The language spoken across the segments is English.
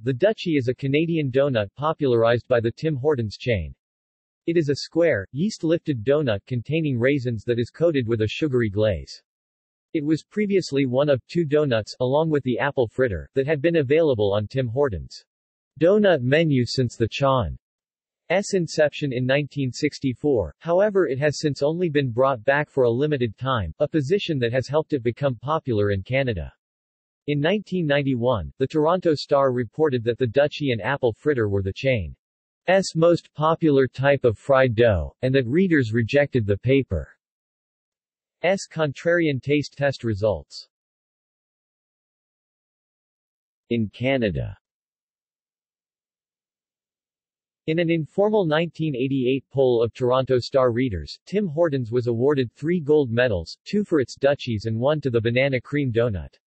The Dutchie is a Canadian donut popularized by the Tim Hortons chain. It is a square, yeast-lifted donut containing raisins that is coated with a sugary glaze. It was previously one of two donuts, along with the apple fritter, that had been available on Tim Hortons' donut menu since the Chawn's inception in 1964, however it has since only been brought back for a limited time, a position that has helped it become popular in Canada. In 1991, the Toronto Star reported that the Dutchie and apple fritter were the chain's most popular type of fried dough, and that readers rejected the paper's contrarian taste test results. In Canada In an informal 1988 poll of Toronto Star readers, Tim Hortons was awarded three gold medals, two for its Dutchies and one to the banana cream donut.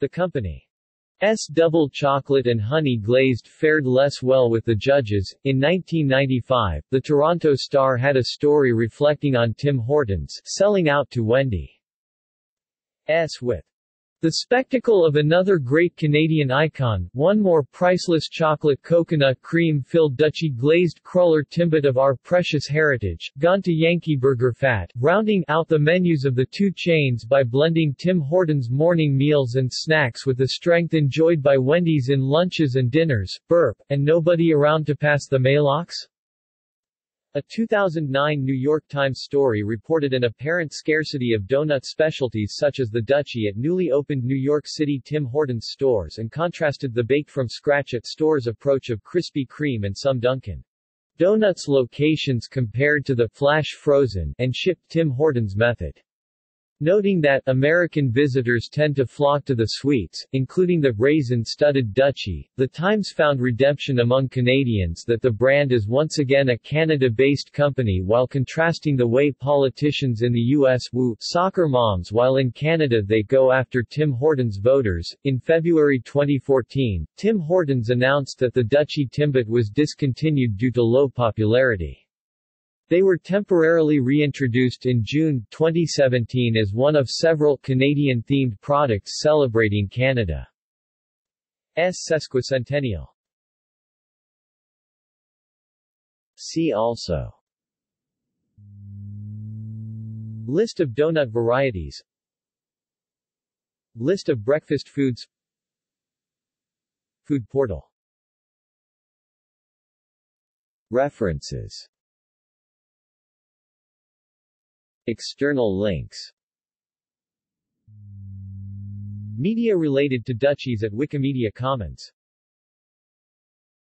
The company's double chocolate and honey glazed fared less well with the judges. In 1995, the Toronto Star had a story reflecting on Tim Hortons selling out to Wendy's with the spectacle of another great Canadian icon, one more priceless chocolate coconut cream-filled Dutchie glazed cruller timbit of our precious heritage, gone to Yankee Burger fat, rounding out the menus of the two chains by blending Tim Hortons morning meals and snacks with the strength enjoyed by Wendy's in lunches and dinners, burp, and nobody around to pass the Maalox? A 2009 New York Times story reported an apparent scarcity of donut specialties such as the Dutchie at newly opened New York City Tim Hortons stores and contrasted the baked from scratch at stores approach of Krispy Kreme and some Dunkin' Donuts locations compared to the flash frozen and shipped Tim Hortons method. Noting that American visitors tend to flock to the sweets, including the raisin-studded Dutchie, The Times found redemption among Canadians that the brand is once again a Canada-based company while contrasting the way politicians in the U.S. woo soccer moms while in Canada they go after Tim Hortons voters. In February 2014, Tim Hortons announced that the Dutchie Timbit was discontinued due to low popularity. They were temporarily reintroduced in June 2017 as one of several Canadian-themed products celebrating Canada's sesquicentennial. See also List of donut varieties List of breakfast foods Food portal References External links. Media related to Dutchies at Wikimedia Commons